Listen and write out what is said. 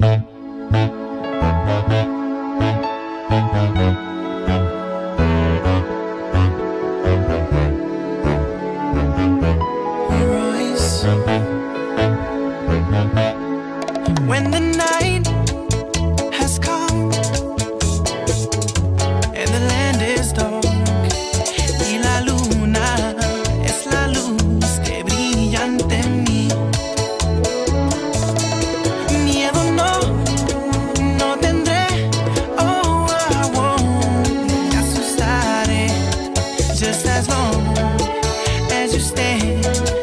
When the night just as long as you stand.